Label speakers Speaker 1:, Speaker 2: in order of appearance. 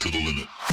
Speaker 1: to the limit.